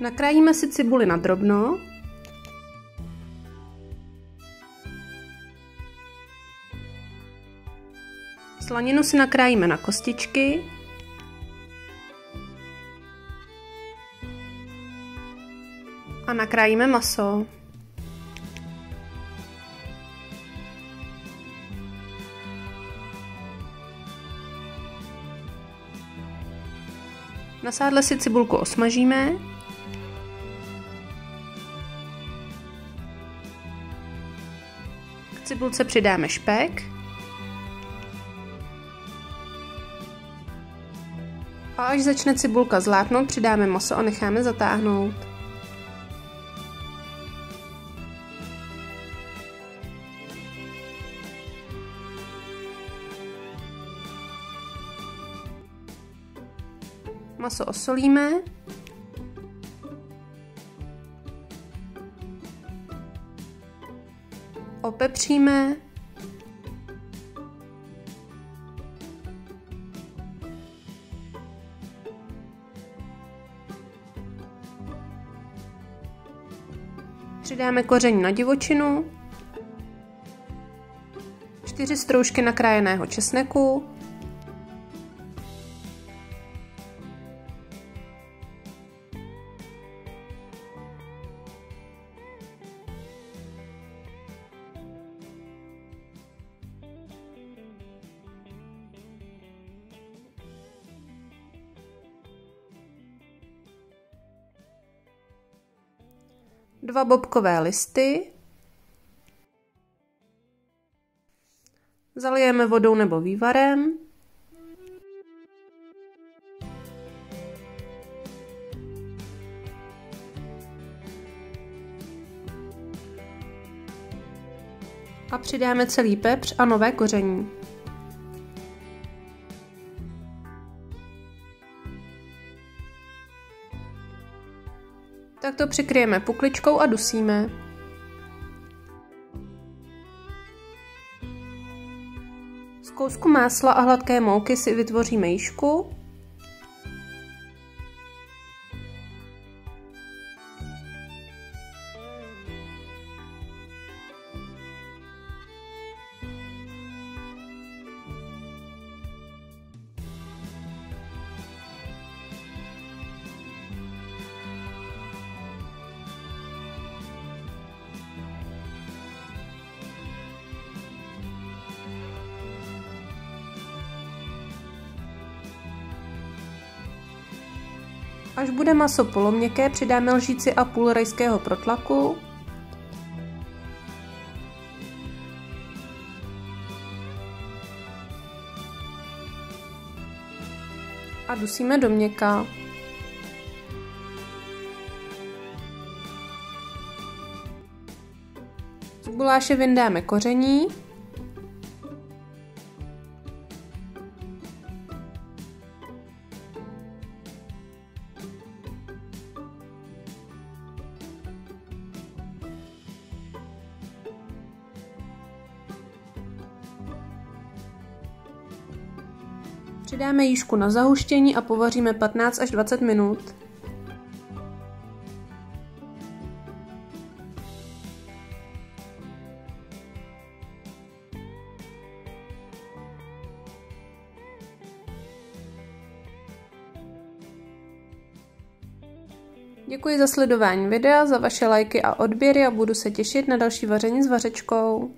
Nakrájíme si cibuli na drobno. Slaninu si nakrájíme na kostičky. A nakrájíme maso. Na sádle si cibulku osmažíme. Cibulce přidáme špek. A až začne cibulka zlátnout, přidáme maso a necháme zatáhnout. Maso osolíme. Opepříme. Přidáme koření na divočinu, čtyři stroužky nakrájeného česneku, dva bobkové listy, zalijeme vodou nebo vývarem, a přidáme celý pepř a nové koření. Tak to přikryjeme pukličkou a dusíme. Z kousku másla a hladké mouky si vytvoříme jížku Až bude maso poloměkké, přidáme lžíci a půl rajského protlaku. A dusíme do měka. Z guláše vyndáme koření. Přidáme jížku na zahuštění a povaříme 15 až 20 minut. Děkuji za sledování videa, za vaše lajky a odběry a budu se těšit na další vaření s vařečkou.